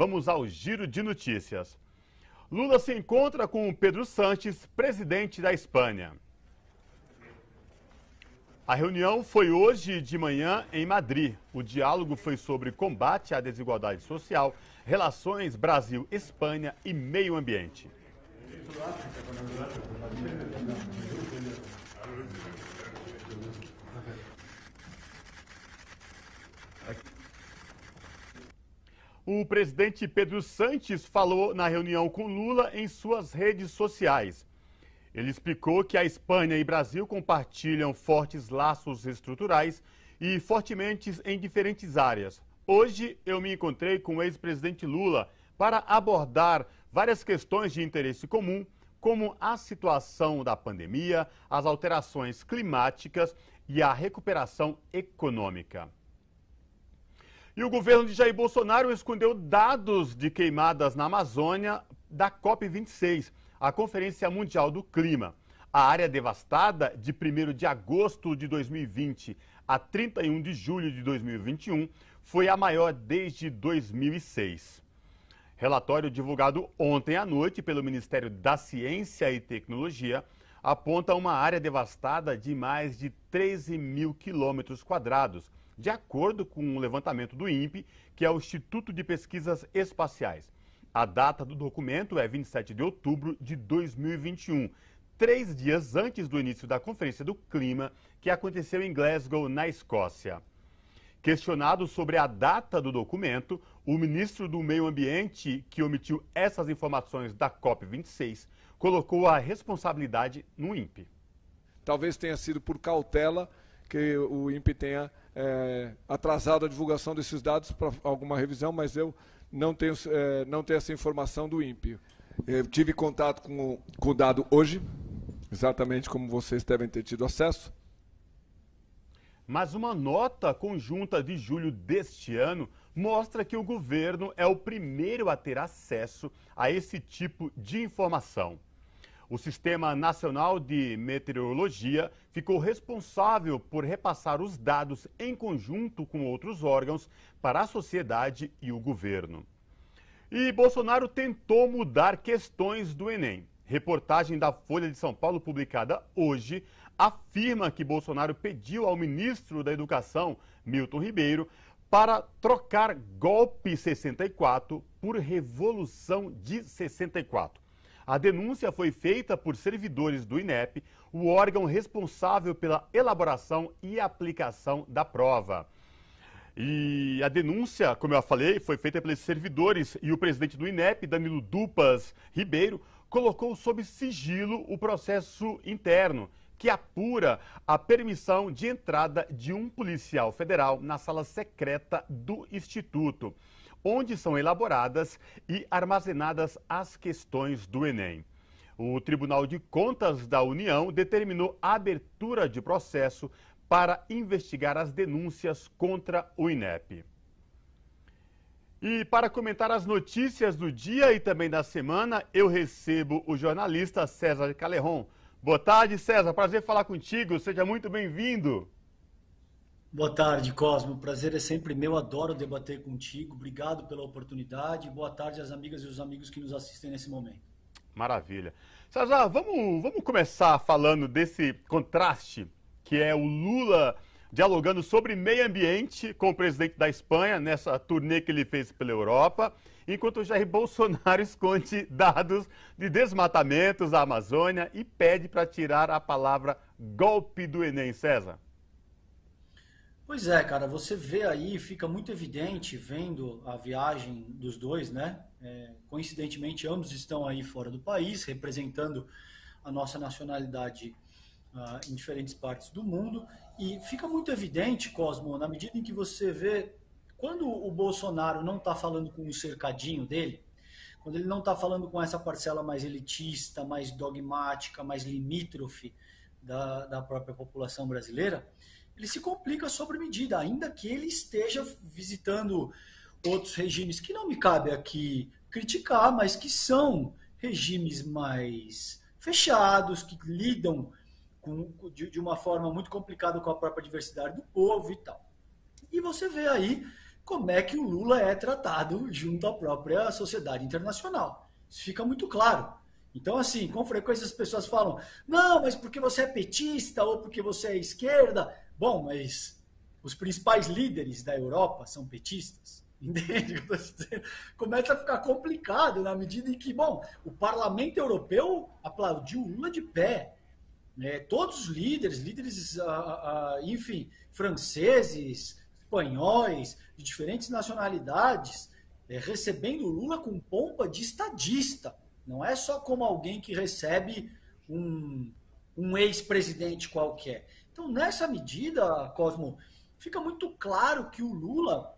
Vamos ao giro de notícias. Lula se encontra com Pedro Sanches, presidente da Espanha. A reunião foi hoje de manhã em Madrid. O diálogo foi sobre combate à desigualdade social, relações Brasil-Espanha e meio ambiente. O presidente Pedro Sanches falou na reunião com Lula em suas redes sociais. Ele explicou que a Espanha e Brasil compartilham fortes laços estruturais e fortemente em diferentes áreas. Hoje eu me encontrei com o ex-presidente Lula para abordar várias questões de interesse comum, como a situação da pandemia, as alterações climáticas e a recuperação econômica. E o governo de Jair Bolsonaro escondeu dados de queimadas na Amazônia da COP26, a Conferência Mundial do Clima. A área devastada de 1 de agosto de 2020 a 31 de julho de 2021 foi a maior desde 2006. Relatório divulgado ontem à noite pelo Ministério da Ciência e Tecnologia aponta uma área devastada de mais de 13 mil quilômetros quadrados, de acordo com um levantamento do INPE, que é o Instituto de Pesquisas Espaciais. A data do documento é 27 de outubro de 2021, três dias antes do início da Conferência do Clima, que aconteceu em Glasgow, na Escócia. Questionado sobre a data do documento, o ministro do Meio Ambiente, que omitiu essas informações da COP26, colocou a responsabilidade no INPE. Talvez tenha sido por cautela que o INPE tenha é, atrasado a divulgação desses dados para alguma revisão, mas eu não tenho, é, não tenho essa informação do INPE. Eu tive contato com o, com o dado hoje, exatamente como vocês devem ter tido acesso. Mas uma nota conjunta de julho deste ano mostra que o governo é o primeiro a ter acesso a esse tipo de informação. O Sistema Nacional de Meteorologia ficou responsável por repassar os dados em conjunto com outros órgãos para a sociedade e o governo. E Bolsonaro tentou mudar questões do Enem. Reportagem da Folha de São Paulo, publicada hoje, afirma que Bolsonaro pediu ao ministro da Educação, Milton Ribeiro, para trocar golpe 64 por revolução de 64. A denúncia foi feita por servidores do INEP, o órgão responsável pela elaboração e aplicação da prova. E a denúncia, como eu falei, foi feita pelos servidores e o presidente do INEP, Danilo Dupas Ribeiro, colocou sob sigilo o processo interno que apura a permissão de entrada de um policial federal na sala secreta do Instituto onde são elaboradas e armazenadas as questões do Enem. O Tribunal de Contas da União determinou a abertura de processo para investigar as denúncias contra o INEP. E para comentar as notícias do dia e também da semana, eu recebo o jornalista César Calerron. Boa tarde, César. Prazer falar contigo. Seja muito bem-vindo. Boa tarde, Cosmo. Prazer é sempre meu. Adoro debater contigo. Obrigado pela oportunidade. Boa tarde às amigas e os amigos que nos assistem nesse momento. Maravilha. César, vamos, vamos começar falando desse contraste que é o Lula dialogando sobre meio ambiente com o presidente da Espanha nessa turnê que ele fez pela Europa, enquanto o Jair Bolsonaro esconde dados de desmatamentos da Amazônia e pede para tirar a palavra golpe do Enem, César. Pois é, cara, você vê aí, fica muito evidente vendo a viagem dos dois, né? É, coincidentemente, ambos estão aí fora do país, representando a nossa nacionalidade uh, em diferentes partes do mundo. E fica muito evidente, Cosmo, na medida em que você vê, quando o Bolsonaro não está falando com o cercadinho dele, quando ele não está falando com essa parcela mais elitista, mais dogmática, mais limítrofe da, da própria população brasileira, ele se complica sobre medida, ainda que ele esteja visitando outros regimes que não me cabe aqui criticar, mas que são regimes mais fechados, que lidam com, de, de uma forma muito complicada com a própria diversidade do povo e tal. E você vê aí como é que o Lula é tratado junto à própria sociedade internacional. Isso fica muito claro. Então, assim, com frequência as pessoas falam: não, mas porque você é petista ou porque você é esquerda. Bom, mas os principais líderes da Europa são petistas. Entende? Começa a ficar complicado na medida em que, bom, o parlamento europeu aplaudiu Lula de pé. Né? Todos os líderes, líderes, ah, ah, ah, enfim, franceses, espanhóis, de diferentes nacionalidades, é, recebendo Lula com pompa de estadista. Não é só como alguém que recebe um, um ex-presidente qualquer. Então, nessa medida, Cosmo, fica muito claro que o Lula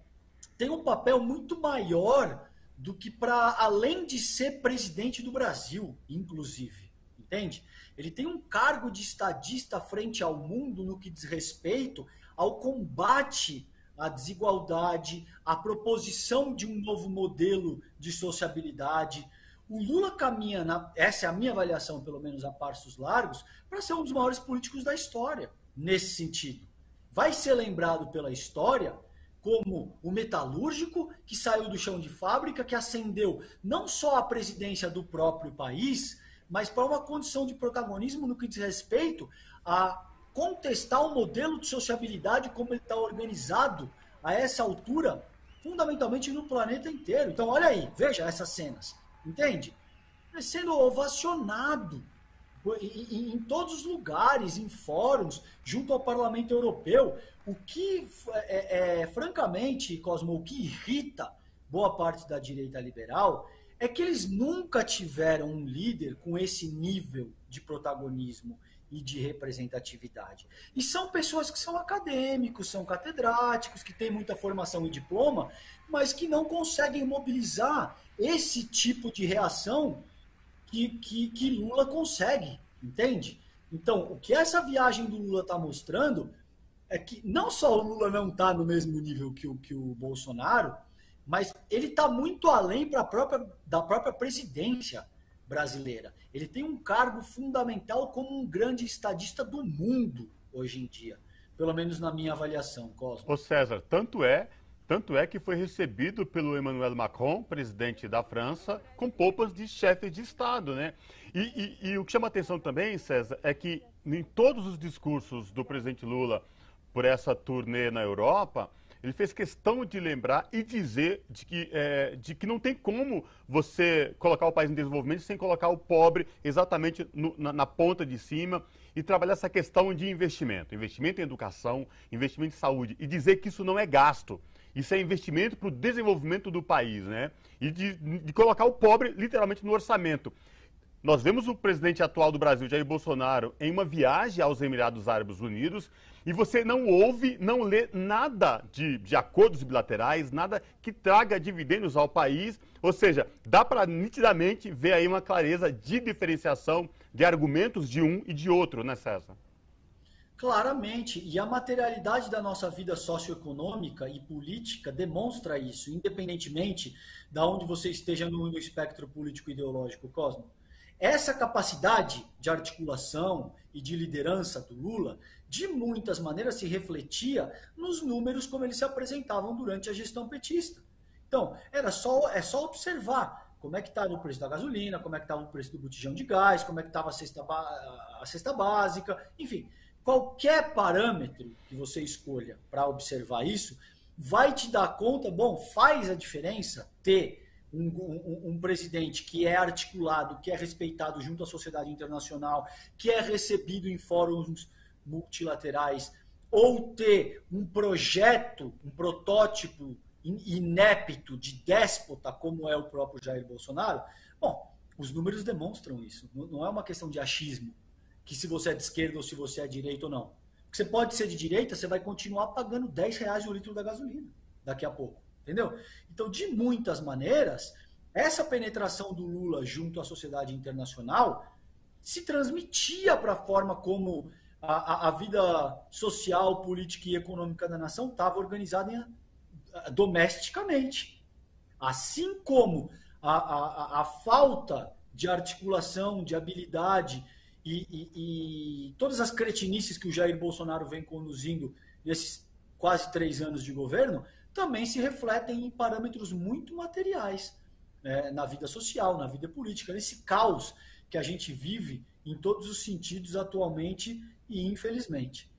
tem um papel muito maior do que para além de ser presidente do Brasil, inclusive, entende? Ele tem um cargo de estadista frente ao mundo no que diz respeito ao combate à desigualdade, à proposição de um novo modelo de sociabilidade. O Lula caminha, na, essa é a minha avaliação, pelo menos a passos largos, para ser um dos maiores políticos da história, nesse sentido. Vai ser lembrado pela história como o metalúrgico que saiu do chão de fábrica, que ascendeu não só à presidência do próprio país, mas para uma condição de protagonismo no que diz respeito a contestar o modelo de sociabilidade como ele está organizado a essa altura, fundamentalmente no planeta inteiro. Então, olha aí, veja essas cenas, entende? É sendo ovacionado em, todos os lugares, em fóruns, junto ao Parlamento Europeu. O que, é, é, francamente, Cosmo, o que irrita boa parte da direita liberal é que eles nunca tiveram um líder com esse nível de protagonismo e de representatividade. E são pessoas que são acadêmicos, são catedráticos, que têm muita formação e diploma, mas que não conseguem mobilizar esse tipo de reação que, que, que Lula consegue, entende? Então, o que essa viagem do Lula está mostrando é que não só o Lula não está no mesmo nível que o, que o Bolsonaro, mas ele está muito além própria, da própria presidência brasileira. Ele tem um cargo fundamental como um grande estadista do mundo hoje em dia, pelo menos na minha avaliação, Cosmo. Ô César, tanto é tanto é que foi recebido pelo Emmanuel Macron, presidente da França, com poupas de chefe de Estado, né? E, e, e, o que chama atenção também, César, é que em todos os discursos do presidente Lula por essa turnê na Europa, ele fez questão de lembrar e dizer de que, é, de que não tem como você colocar o país em desenvolvimento sem colocar o pobre exatamente no, na, na, ponta de cima e trabalhar essa questão de investimento. Investimento em educação, investimento em saúde. E dizer que isso não é gasto. Isso é investimento para o desenvolvimento do país, né? E de, de colocar o pobre literalmente no orçamento. Nós vemos o presidente atual do Brasil, Jair Bolsonaro, em uma viagem aos Emirados Árabes Unidos e você não ouve, não lê nada de, de acordos bilaterais, nada que traga dividendos ao país. Ou seja, dá para nitidamente ver aí uma clareza de diferenciação de argumentos de um e de outro, né, César? Claramente, e a materialidade da nossa vida socioeconômica e política demonstra isso, independentemente de onde você esteja no, no espectro político-ideológico, Cosmo. Essa capacidade de articulação e de liderança do Lula, de muitas maneiras, se refletia nos números como eles se apresentavam durante a gestão petista. Então, era só, é só observar como é que estava o preço da gasolina, como é que estava o preço do botijão de gás, como é que estava a a cesta básica, enfim qualquer parâmetro que você escolha para observar isso, vai te dar conta, bom, faz a diferença ter um, um, um, presidente que é articulado, que é respeitado junto à sociedade internacional, que é recebido em fóruns multilaterais, ou ter um projeto, um protótipo inépito de déspota, como é o próprio Jair Bolsonaro, bom, os números demonstram isso. Não é uma questão de achismo que se você é de esquerda ou se você é de direita ou não. Porque você pode ser de direita, você vai continuar pagando 10 reais o litro da gasolina daqui a pouco. Entendeu? Então, de muitas maneiras, essa penetração do Lula junto à sociedade internacional se transmitia para a forma como a, a, a, vida social, política e econômica da nação estava organizada em, a, domesticamente. Assim como a, a falta de articulação, de habilidade e, e, e, todas as cretinices que o Jair Bolsonaro vem conduzindo nesses quase três anos de governo também se refletem em parâmetros muito materiais né, na vida social, na vida política, nesse caos que a gente vive em todos os sentidos atualmente e infelizmente.